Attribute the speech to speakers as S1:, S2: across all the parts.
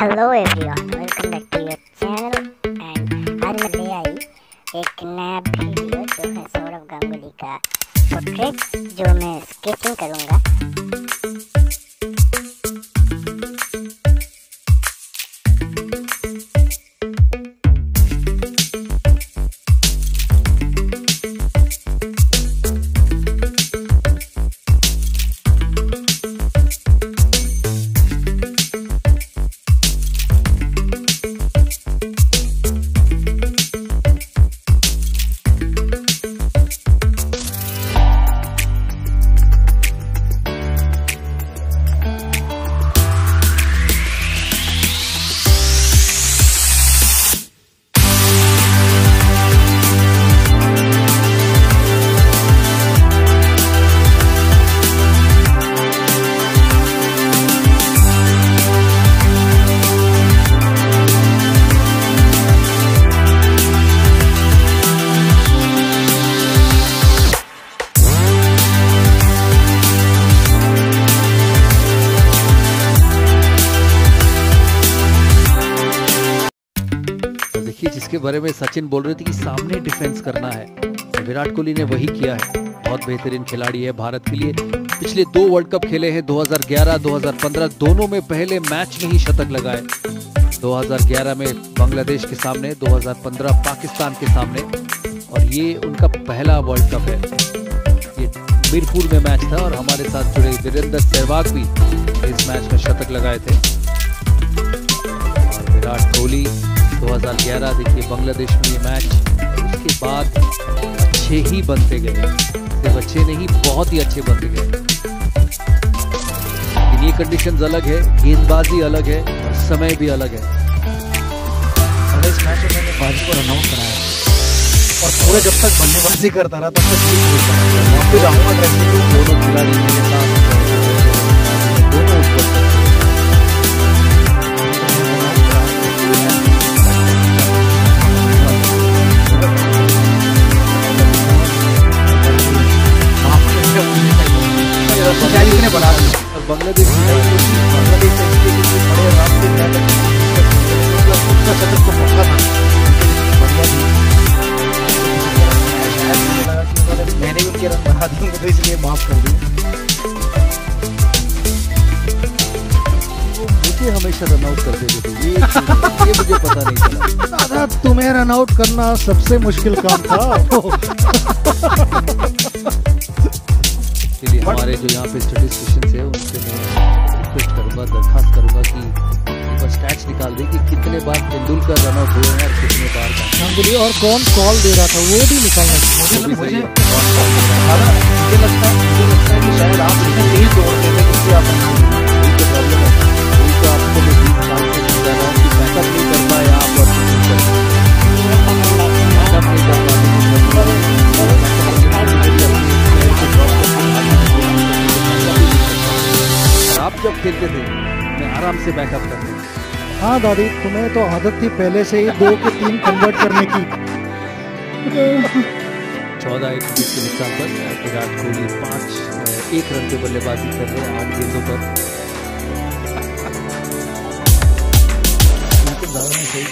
S1: Hello everyone welcome back to your channel and आज मैं ले आई एक नया वीडियो जो है सौरभ गांगुली का पोर्ट्रेट जो मैं
S2: जिसके बारे में सचिन बोल रहे थे कि सामने डिफेंस करना है। विराट कोहली ने वही किया है। बहुत बेहतरीन खिलाड़ी है भारत के लिए। पिछले दो वर्ल्ड कप खेले हैं 2011 2015 दोनों में पहले मैच में ही शतक लगाए। 2011 में बांग्लादेश के सामने 2015 पाकिस्तान के सामने। और ये उनका पहला वर्ल्ड कप है। ये मीरपुर में मैच था और हमारे साथ जुड़े वीरेंद्र सहवाग भी इस मैच में शतक लगाए थे। विराट कोहली 2011 देखिए, बांग्लादेश में ये मैच उसके बाद अच्छे ही बनते गए। सिर्फ़ अच्छे नहीं, बहुत ही अच्छे बनते गए। ये कंडीशंस अलग है, गेंदबाजी अलग है और समय भी अलग है।
S3: और रन कराया। और पूरे जब तक बल्लेबाजी करता रहा, तब तक
S2: दोनों खिलाड़ी
S3: ने बना दिया
S2: और बांग्लादेश
S3: बांग्लादेश से इसलिए क्योंकि बड़े आराम से उसका शतक तो मौका था मैंने उनके रन बना दिए तो इसलिए माफ़ कर दिए
S2: मुझे हमेशा रन आउट कर देते थे। ये ये मुझे पता नहीं चला।
S4: दादा तुम्हें रन आउट करना सबसे मुश्किल काम था।
S2: इसलिए हमारे जो यहाँ पे स्टेटिस्टिशियंस है उनसे मैं रिक्वेस्ट करूँगा दरखास्त करूँगा कि एक स्टैट्स निकाल दें कि कितने बार तेंदुलकर रन आउट हुए हैं और कितने बार
S4: गांगुली और कौन कॉल दे रहा था? वो भी निकालना
S3: मुझे मुझे लगता है मुझे लगता है कि शायद आप इतने तेज दौड़ते थे इसलिए आप
S2: जब खेलते थे मैं आराम से बैकअप करते थे
S4: हाँ दादी तुम्हें तो आदत थी पहले से ही दो के तीन कन्वर्ट करने की।
S2: चौदह एक विकेट के नुकसान पर विराट कोहली पाँच एक रन पे बल्लेबाजी कर रहे हैं आठ गेंदों पर।
S3: सही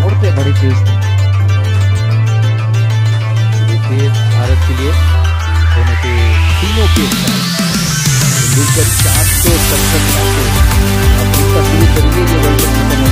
S3: दौड़ते बड़ी तेज थे
S2: भारत के लिए दोनों के तीनों के मिलकर चार सौ सत्तर अपनी तकलीफ़ करेंगे खत्म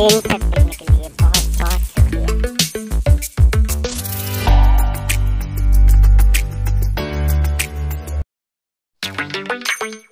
S3: मेरी कंपनी के लिए बहुत बहुत शुक्रिया Thank
S1: you.